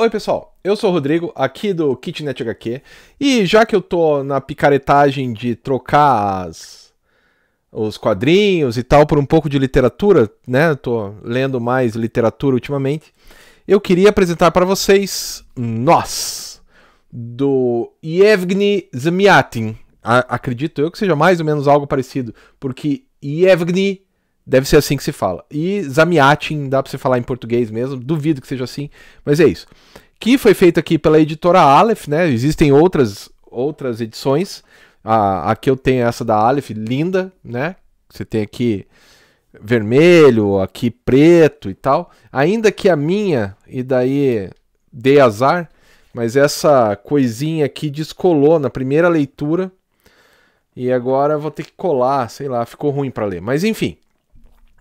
Oi pessoal, eu sou o Rodrigo, aqui do Kitnet HQ, e já que eu tô na picaretagem de trocar as, os quadrinhos e tal por um pouco de literatura, né? tô lendo mais literatura ultimamente. Eu queria apresentar para vocês Nós, do Yevgeny Zamyatin. A acredito eu que seja mais ou menos algo parecido, porque Yevgeny Deve ser assim que se fala. E Zamiatin, dá pra você falar em português mesmo, duvido que seja assim, mas é isso. Que foi feito aqui pela editora Aleph, né? Existem outras, outras edições. A, aqui eu tenho essa da Aleph, linda, né? Você tem aqui vermelho, aqui preto e tal. Ainda que a minha, e daí dei azar, mas essa coisinha aqui descolou na primeira leitura. E agora vou ter que colar, sei lá, ficou ruim para ler. Mas enfim,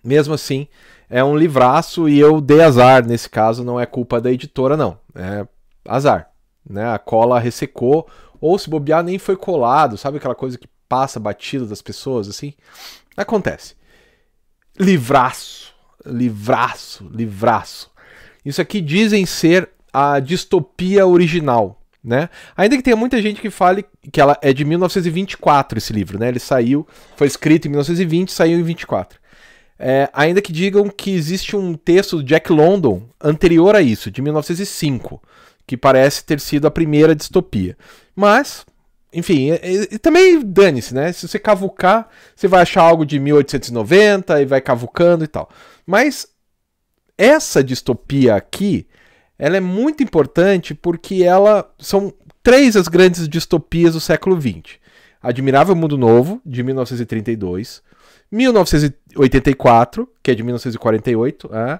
mesmo assim, é um livraço e eu dei azar. Nesse caso, não é culpa da editora, não. É azar. Né? A cola ressecou, ou se bobear, nem foi colado. Sabe aquela coisa que passa batido das pessoas, assim? Acontece. Livraço, livraço, livraço. Isso aqui dizem ser a distopia original, né? Ainda que tenha muita gente que fale que ela é de 1924 esse livro, né? Ele saiu, foi escrito em 1920, saiu em 24. É, ainda que digam que existe um texto do Jack London anterior a isso, de 1905, que parece ter sido a primeira distopia. Mas, enfim, e, e também dane-se, né? Se você cavucar, você vai achar algo de 1890 e vai cavucando e tal. Mas essa distopia aqui, ela é muito importante porque ela são três as grandes distopias do século XX. Admirável Mundo Novo, de 1932, 1984, que é de 1948, é,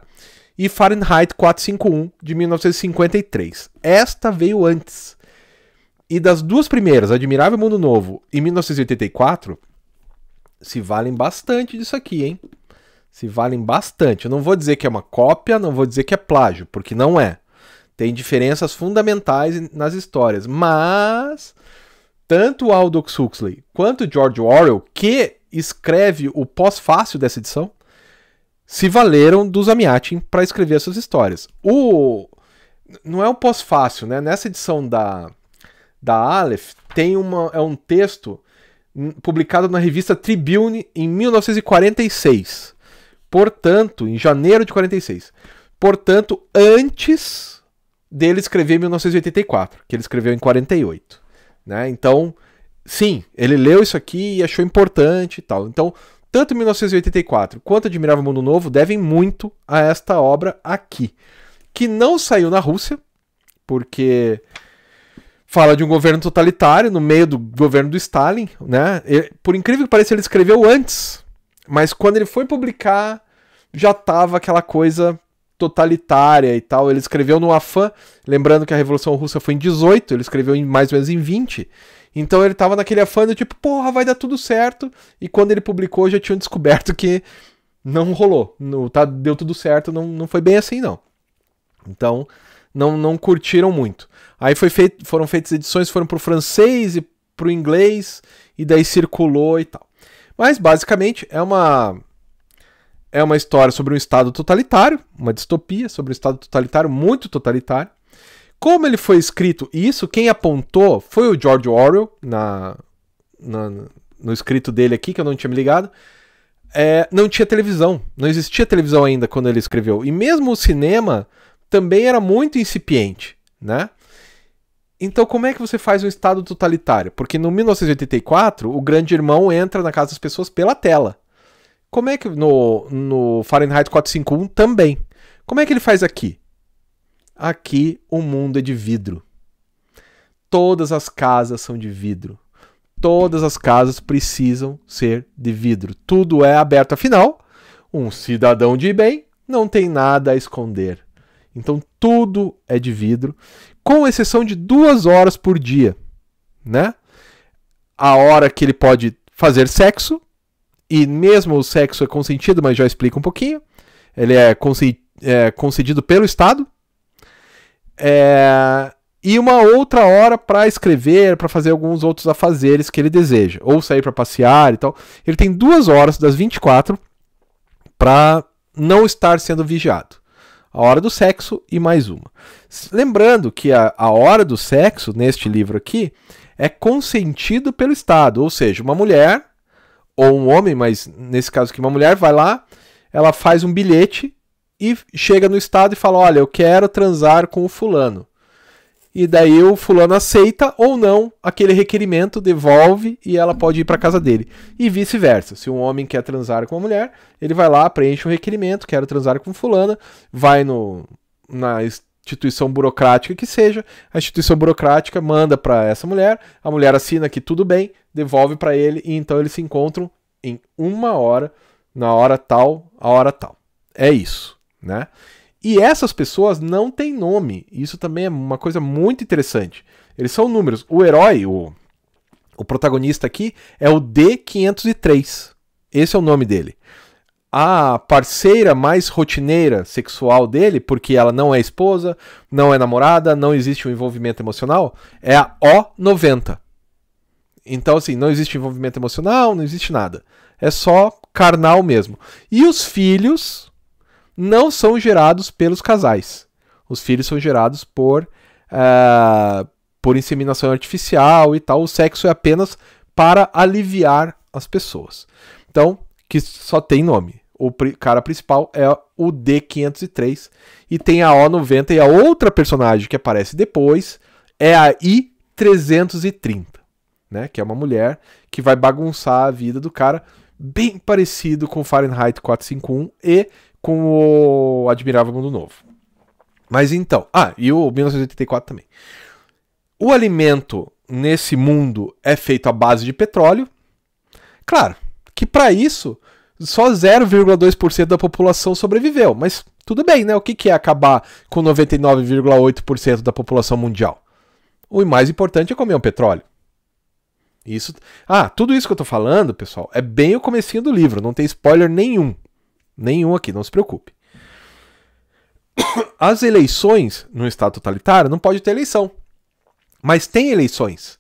e Fahrenheit 451, de 1953. Esta veio antes. E das duas primeiras, Admirável Mundo Novo e 1984, se valem bastante disso aqui, hein? Se valem bastante. Eu não vou dizer que é uma cópia, não vou dizer que é plágio, porque não é. Tem diferenças fundamentais nas histórias, mas tanto Aldous Huxley quanto George Orwell, que escreve o pós-fácil dessa edição, se valeram do Zamiatin para escrever essas histórias. O não é um pós-fácil, né? Nessa edição da da Aleph tem uma é um texto publicado na revista Tribune em 1946. Portanto, em janeiro de 46. Portanto, antes dele escrever em 1984, que ele escreveu em 48, né? Então, sim, ele leu isso aqui e achou importante e tal. Então, tanto 1984 quanto Admirável Mundo Novo devem muito a esta obra aqui, que não saiu na Rússia, porque fala de um governo totalitário no meio do governo do Stalin, né? por incrível que pareça, ele escreveu antes, mas quando ele foi publicar, já tava aquela coisa totalitária e tal. Ele escreveu no Afan, lembrando que a Revolução Russa foi em 18, ele escreveu em mais ou menos em 20. Então ele tava naquele afã do tipo, porra, vai dar tudo certo. E quando ele publicou, já tinham descoberto que não rolou. No, tá, deu tudo certo, não, não foi bem assim, não. Então, não, não curtiram muito. Aí foi feito, foram feitas edições, foram pro francês e pro inglês, e daí circulou e tal. Mas basicamente é uma é uma história sobre um estado totalitário, uma distopia sobre um estado totalitário, muito totalitário, como ele foi escrito, isso quem apontou foi o George Orwell, na, na no escrito dele aqui, que eu não tinha me ligado. É, não tinha televisão, não existia televisão ainda quando ele escreveu. E mesmo o cinema também era muito incipiente, né? Então, como é que você faz um estado totalitário? Porque no 1984, o grande irmão entra na casa das pessoas pela tela. Como é que no, no Fahrenheit 451 também? Como é que ele faz aqui? Aqui o mundo é de vidro. Todas as casas são de vidro. Todas as casas precisam ser de vidro. Tudo é aberto. Afinal, um cidadão de bem não tem nada a esconder. Então tudo é de vidro, com exceção de duas horas por dia, né? A hora que ele pode fazer sexo e mesmo o sexo é consentido, mas já explica um pouquinho. Ele é, é concedido pelo Estado, é, e uma outra hora para escrever, para fazer alguns outros afazeres que ele deseja, ou sair para passear e tal. Ele tem duas horas das 24 para não estar sendo vigiado. a hora do sexo e mais uma. Lembrando que a, a hora do sexo, neste livro aqui, é consentido pelo Estado, ou seja, uma mulher ou um homem, mas nesse caso aqui uma mulher vai lá, ela faz um bilhete e chega no estado e fala: "Olha, eu quero transar com o fulano". E daí o fulano aceita ou não aquele requerimento, devolve e ela pode ir para casa dele. E vice-versa. Se um homem quer transar com uma mulher, ele vai lá, preenche um requerimento, quero transar com fulana, vai no na instituição burocrática que seja, a instituição burocrática manda para essa mulher, a mulher assina que tudo bem, devolve para ele e então eles se encontram em uma hora, na hora tal, a hora tal. É isso, né? E essas pessoas não têm nome. Isso também é uma coisa muito interessante. Eles são números. O herói, o, o protagonista aqui, é o D503. Esse é o nome dele a parceira mais rotineira sexual dele, porque ela não é esposa, não é namorada, não existe um envolvimento emocional, é a O90. Então, assim, não existe envolvimento emocional, não existe nada. É só carnal mesmo. E os filhos não são gerados pelos casais. Os filhos são gerados por, uh, por inseminação artificial e tal. O sexo é apenas para aliviar as pessoas. Então, que só tem nome. O cara principal é o D503 e tem a O90 e a outra personagem que aparece depois é a I330, né? Que é uma mulher que vai bagunçar a vida do cara, bem parecido com Fahrenheit 451 e com o Admirável Mundo Novo. Mas então, ah, e o 1984 também. O alimento nesse mundo é feito à base de petróleo. Claro, que para isso só 0,2% da população sobreviveu. Mas tudo bem, né? O que, é acabar com 99,8% da população mundial? O mais importante é comer um petróleo. Isso. Ah, tudo isso que eu tô falando, pessoal, é bem o comecinho do livro, não tem spoiler nenhum. Nenhum aqui, não se preocupe. As eleições no estado totalitário não pode ter eleição. Mas tem eleições.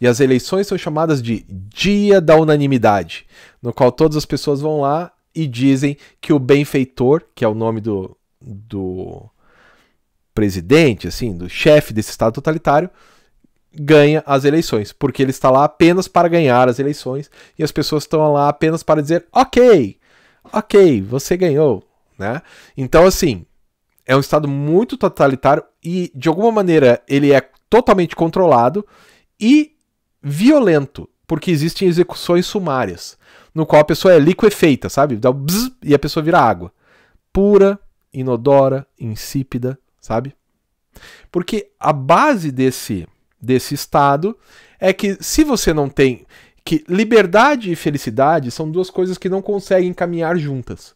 E as eleições são chamadas de Dia da Unanimidade, no qual todas as pessoas vão lá e dizem que o benfeitor, que é o nome do, do presidente, assim, do chefe desse estado totalitário, ganha as eleições, porque ele está lá apenas para ganhar as eleições e as pessoas estão lá apenas para dizer, ok, ok, você ganhou, né? Então, assim, é um estado muito totalitário e, de alguma maneira, ele é totalmente controlado e violento, porque existem execuções sumárias, no qual a pessoa é liquefeita, sabe? Dá bzz, e a pessoa vira água. Pura, inodora, insípida, sabe? Porque a base desse, desse estado é que se você não tem. Que liberdade e felicidade são duas coisas que não conseguem caminhar juntas.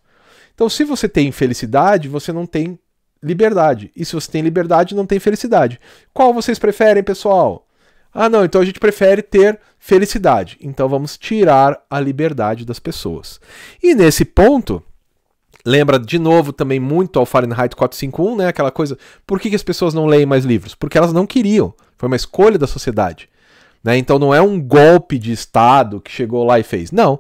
Então, se você tem felicidade, você não tem liberdade. E se você tem liberdade, não tem felicidade. Qual vocês preferem, pessoal? Ah, não, então a gente prefere ter felicidade. Então vamos tirar a liberdade das pessoas. E nesse ponto, lembra de novo também muito ao Fahrenheit 451, né? Aquela coisa, por que, que as pessoas não leem mais livros? Porque elas não queriam. Foi uma escolha da sociedade. Né? Então não é um golpe de Estado que chegou lá e fez. Não.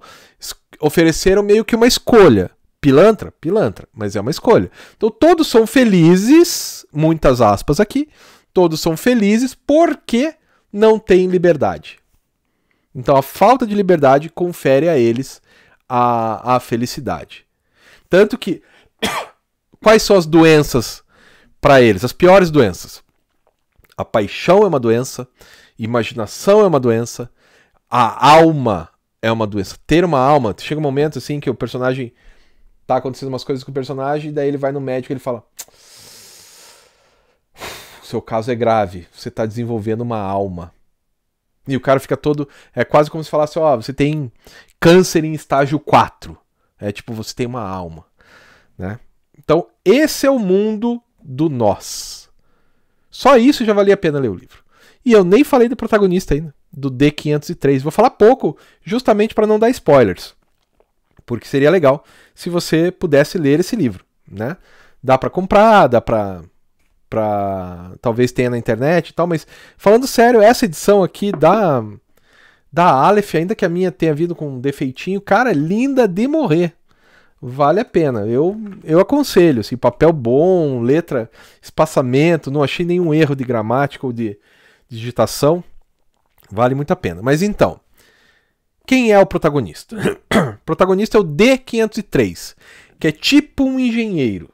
Ofereceram meio que uma escolha. Pilantra? Pilantra, mas é uma escolha. Então todos são felizes, muitas aspas aqui, todos são felizes porque não têm liberdade. Então a falta de liberdade confere a eles a, a felicidade. Tanto que. Quais são as doenças para eles? As piores doenças. A paixão é uma doença, imaginação é uma doença, a alma é uma doença. Ter uma alma, chega um momento assim que o personagem tá acontecendo umas coisas com o personagem, e daí ele vai no médico e ele fala: seu caso é grave, você está desenvolvendo uma alma. E o cara fica todo. É quase como se falasse: ó, oh, você tem câncer em estágio 4. É tipo, você tem uma alma. Né? Então, esse é o mundo do nós. Só isso já valia a pena ler o livro. E eu nem falei do protagonista ainda, do D503. Vou falar pouco, justamente para não dar spoilers. Porque seria legal se você pudesse ler esse livro, né? Dá para comprar, dá para para talvez tenha na internet e tal, mas falando sério, essa edição aqui da da Aleph, ainda que a minha tenha vindo com um defeitinho, cara, linda de morrer. vale a pena. Eu, eu aconselho, assim, papel bom, letra, espaçamento, não achei nenhum erro de gramática ou de digitação. Vale muito a pena. Mas então, quem é o protagonista? o protagonista é o D503, que é tipo um engenheiro.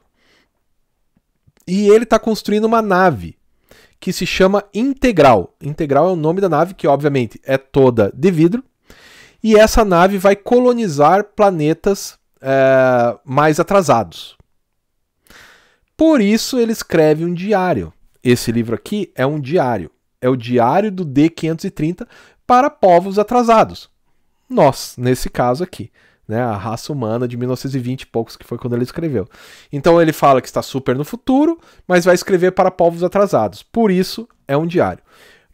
E ele está construindo uma nave que se chama Integral. Integral é o nome da nave, que obviamente é toda de vidro. E essa nave vai colonizar planetas é, mais atrasados. Por isso ele escreve um diário. Esse livro aqui é um diário. É o diário do D530 para povos atrasados. Nós, nesse caso aqui né, a raça humana de 1920 e poucos, que foi quando ele escreveu. Então ele fala que está super no futuro, mas vai escrever para povos atrasados. Por isso é um diário.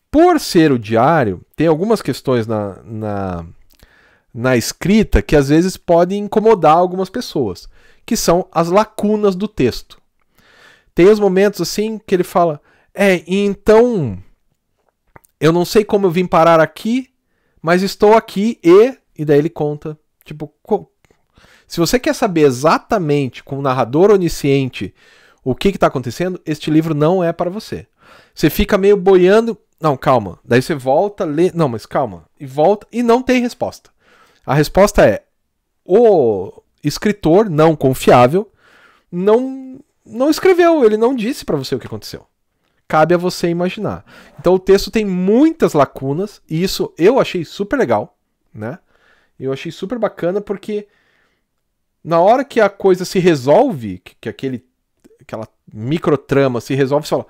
Por ser o diário, tem algumas questões na, na, na escrita que às vezes podem incomodar algumas pessoas, que são as lacunas do texto. Tem os momentos assim que ele fala: É, então. Eu não sei como eu vim parar aqui, mas estou aqui e. E daí ele conta Tipo, se você quer saber exatamente com o narrador onisciente o que está acontecendo, este livro não é para você. Você fica meio boiando. Não, calma. Daí você volta, lê. Não, mas calma. E volta e não tem resposta. A resposta é: o escritor não confiável não não escreveu, ele não disse para você o que aconteceu. Cabe a você imaginar. Então o texto tem muitas lacunas e isso eu achei super legal, né? Eu achei super bacana porque na hora que a coisa se resolve, que, que aquele, aquela microtrama se resolve, você fala: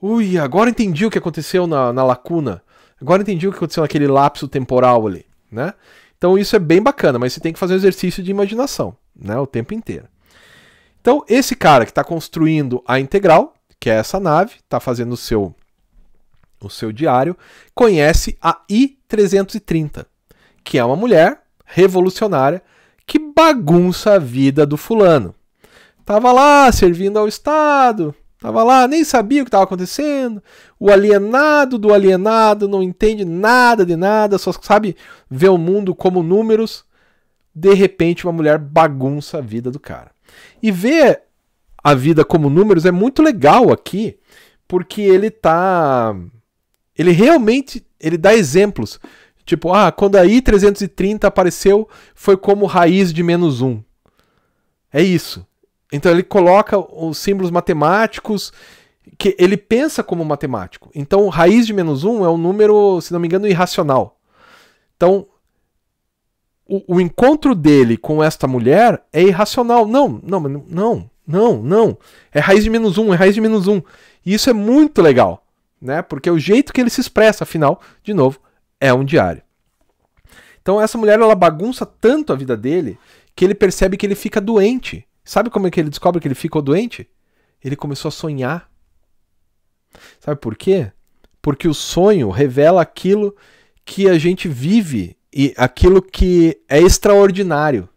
Ui, agora entendi o que aconteceu na, na lacuna. Agora entendi o que aconteceu naquele lapso temporal ali, né? Então isso é bem bacana, mas você tem que fazer um exercício de imaginação, né? O tempo inteiro. Então esse cara que está construindo a integral, que é essa nave, está fazendo o seu o seu diário, conhece a I-330 que é uma mulher revolucionária que bagunça a vida do fulano. Tava lá servindo ao Estado, tava lá, nem sabia o que estava acontecendo. O alienado do alienado não entende nada de nada, só sabe ver o mundo como números. De repente, uma mulher bagunça a vida do cara. E ver a vida como números é muito legal aqui, porque ele tá. Ele realmente ele dá exemplos Tipo, ah, quando a I330 apareceu, foi como raiz de menos 1. É isso. Então ele coloca os símbolos matemáticos que ele pensa como matemático. Então, raiz de menos 1 é um número, se não me engano, irracional. Então, o, o encontro dele com esta mulher é irracional. Não, não, não, não, não. É raiz de menos 1, é raiz de menos 1. E isso é muito legal, né? Porque é o jeito que ele se expressa, afinal, de novo, é um diário. Então essa mulher ela bagunça tanto a vida dele que ele percebe que ele fica doente. Sabe como é que ele descobre que ele ficou doente? Ele começou a sonhar. Sabe por quê? Porque o sonho revela aquilo que a gente vive e aquilo que é extraordinário.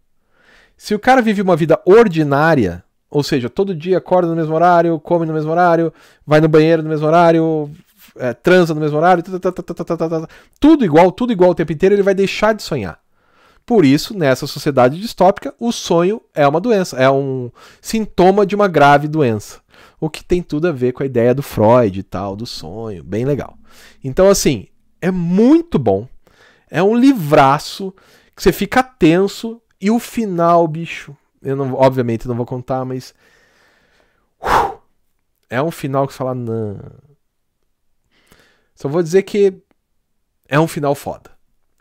Se o cara vive uma vida ordinária, ou seja, todo dia acorda no mesmo horário, come no mesmo horário, vai no banheiro no mesmo horário, é, transa no mesmo horário, tudo igual, tudo igual o tempo inteiro, ele vai deixar de sonhar. Por isso, nessa sociedade distópica, o sonho é uma doença, é um sintoma de uma grave doença. O que tem tudo a ver com a ideia do Freud e tal, do sonho, bem legal. Então, assim, é muito bom. É um livraço que você fica tenso e o final, bicho, eu não, obviamente não vou contar, mas uh, é um final que você fala, não, só vou dizer que é um final foda.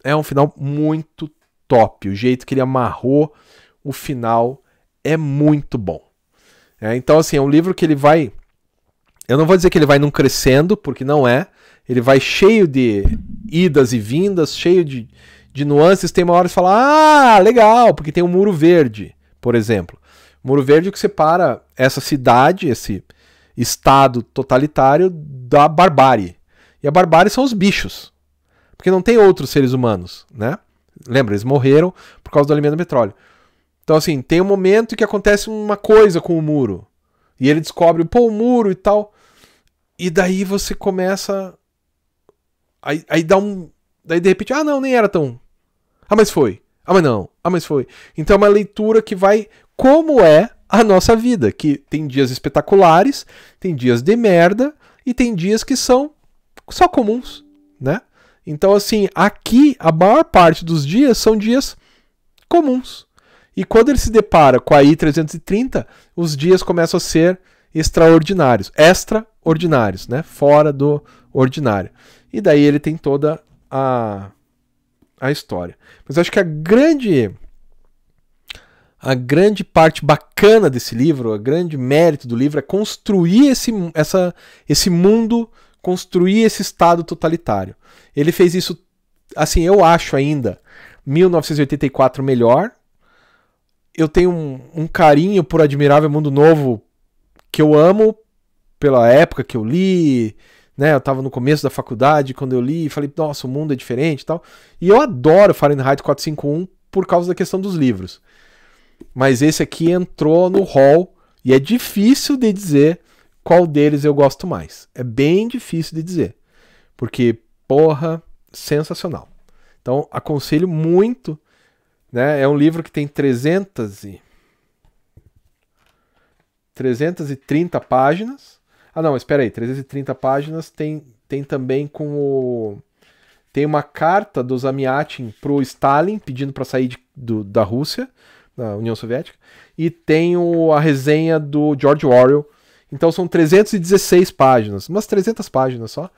É um final muito top. O jeito que ele amarrou o final é muito bom. É, então, assim, é um livro que ele vai. Eu não vou dizer que ele vai num crescendo, porque não é. Ele vai cheio de idas e vindas, cheio de, de nuances. Tem uma hora que você fala, ah, legal, porque tem um muro verde, por exemplo. Muro verde que separa essa cidade, esse estado totalitário, da barbárie. E a barbárie são os bichos. Porque não tem outros seres humanos, né? Lembra, eles morreram por causa do alimento do petróleo. Então, assim, tem um momento que acontece uma coisa com o muro. E ele descobre, pô, o muro e tal. E daí você começa. Aí, aí dá um. Daí de repente, ah, não, nem era tão. Ah, mas foi. Ah, mas não. Ah, mas foi. Então é uma leitura que vai como é a nossa vida, que tem dias espetaculares, tem dias de merda e tem dias que são só comuns, né? Então assim, aqui a maior parte dos dias são dias comuns. E quando ele se depara com a I330, os dias começam a ser extraordinários, extraordinários, né? Fora do ordinário. E daí ele tem toda a a história. Mas eu acho que a grande a grande parte bacana desse livro, o grande mérito do livro é construir esse, essa, esse mundo, construir esse estado totalitário. Ele fez isso, assim, eu acho ainda 1984 melhor. Eu tenho um, um carinho por Admirável Mundo Novo que eu amo pela época que eu li, né? Eu estava no começo da faculdade quando eu li e falei, nossa, o mundo é diferente e tal. E eu adoro Fahrenheit 451 por causa da questão dos livros. Mas esse aqui entrou no hall e é difícil de dizer qual deles eu gosto mais. É bem difícil de dizer. Porque, porra, sensacional. Então, aconselho muito. Né? É um livro que tem 300 e... 330 páginas. Ah, não, espera aí. 330 páginas tem, tem também com o... Tem uma carta do Zamiatin pro Stalin pedindo para sair de, do, da Rússia da União Soviética, e tenho a resenha do George Orwell. Então são 316 páginas, umas 300 páginas só.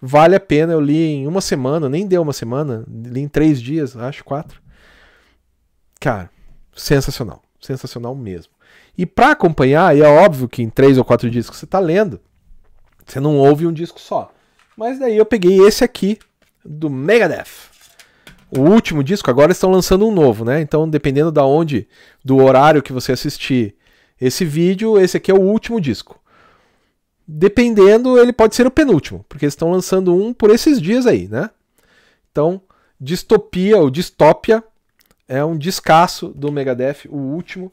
Vale a pena, eu li em uma semana, nem deu uma semana, li em três dias, acho, quatro. Cara, sensacional, sensacional mesmo. E para acompanhar, é óbvio que em três ou quatro que você está lendo, você não ouve um disco só. Mas daí eu peguei esse aqui, do Megadeth o último disco, agora estão lançando um novo, né? Então, dependendo da onde, do horário que você assistir esse vídeo, esse aqui é o último disco. Dependendo, ele pode ser o penúltimo, porque eles estão lançando um por esses dias aí, né? Então, Distopia ou Distópia é um descasso do Megadeth, o último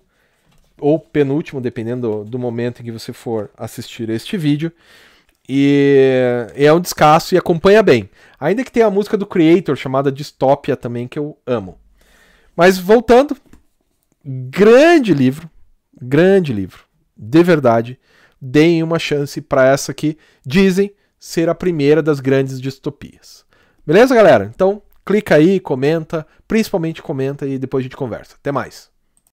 ou penúltimo, dependendo do momento em que você for assistir este vídeo. E é um descasso e acompanha bem. Ainda que tenha a música do Creator chamada Dystopia também, que eu amo. Mas voltando, grande livro, grande livro, de verdade. Deem uma chance para essa que dizem ser a primeira das grandes distopias. Beleza, galera? Então, clica aí, comenta, principalmente comenta e depois a gente conversa. Até mais.